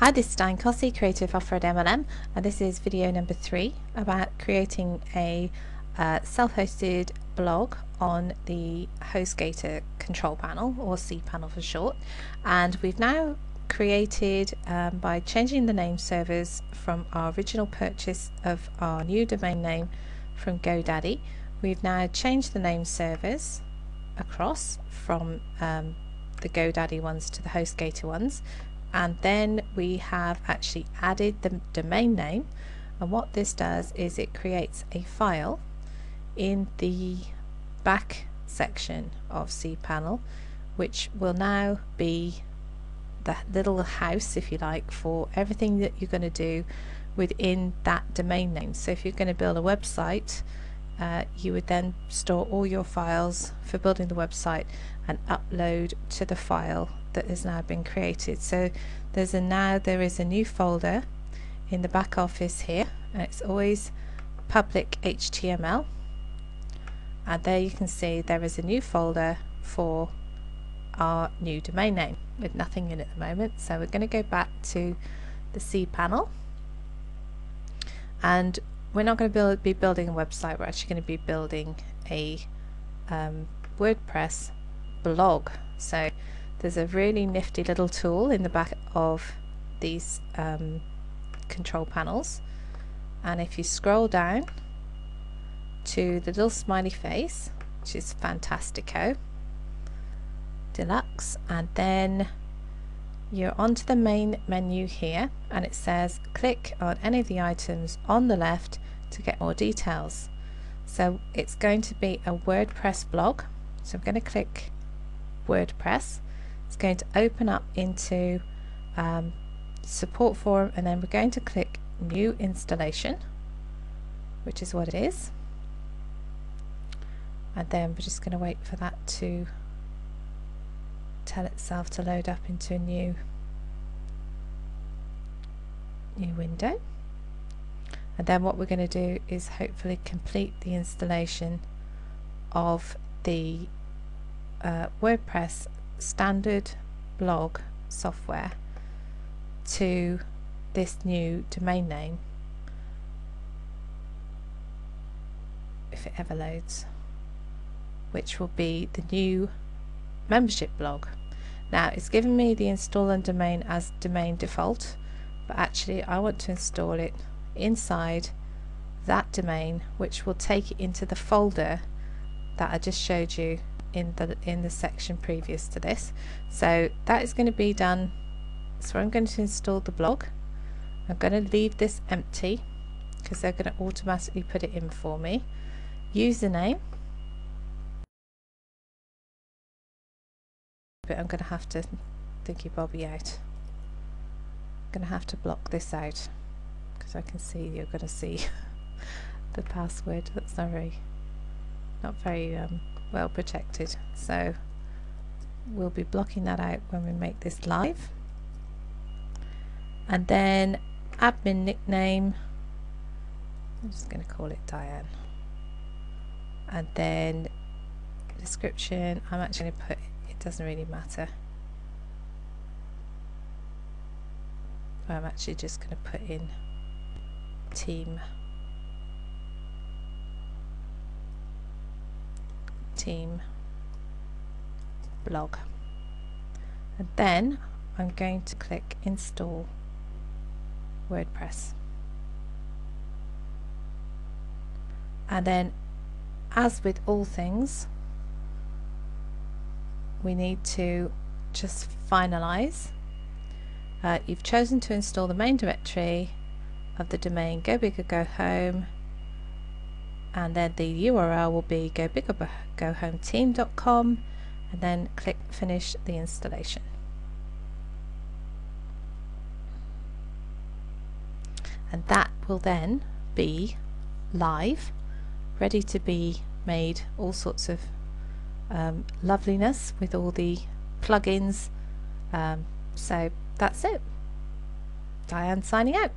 Hi, this is Diane Cossey, creative off-road MLM, and this is video number three about creating a uh, self-hosted blog on the HostGator control panel, or cPanel for short. And we've now created, um, by changing the name servers from our original purchase of our new domain name from GoDaddy, we've now changed the name servers across from um, the GoDaddy ones to the HostGator ones and then we have actually added the domain name. And what this does is it creates a file in the back section of cPanel which will now be the little house if you like for everything that you're going to do within that domain name. So if you're going to build a website uh, you would then store all your files for building the website and upload to the file that has now been created. So there's a now there is a new folder in the back office here and it's always public HTML and there you can see there is a new folder for our new domain name with nothing in it at the moment. So we're going to go back to the cPanel and we're not going to build, be building a website we're actually going to be building a um, WordPress blog. So there's a really nifty little tool in the back of these um, control panels. And if you scroll down to the little smiley face which is Fantastico Deluxe and then you're onto the main menu here and it says click on any of the items on the left to get more details. So it's going to be a WordPress blog. So I'm going to click WordPress it's going to open up into um, support forum and then we're going to click new installation which is what it is. And then we're just going to wait for that to tell itself to load up into a new new window. And then what we're going to do is hopefully complete the installation of the uh, WordPress standard blog software to this new domain name. If it ever loads which will be the new membership blog. Now it's given me the install and domain as domain default but actually I want to install it inside that domain which will take it into the folder that I just showed you in the in the section previous to this. So that is going to be done. So I'm going to install the blog I'm going to leave this empty because they're going to automatically put it in for me. Username. But I'm going to have to thinky bobby out. I'm going to have to block this out because I can see you're going to see the password. That's not very not very um, well protected. So we'll be blocking that out when we make this live. And then admin nickname I'm just going to call it Diane. And then description I'm actually going to put it doesn't really matter. I'm actually just going to put in team team blog. And then I'm going to click install WordPress. And then as with all things we need to just finalize. Uh, you've chosen to install the main directory of the domain go big or go home and then the URL will be go go home team.com and then click finish the installation. And that will then be live ready to be made all sorts of um, loveliness with all the plugins. Um, so that's it. Diane signing out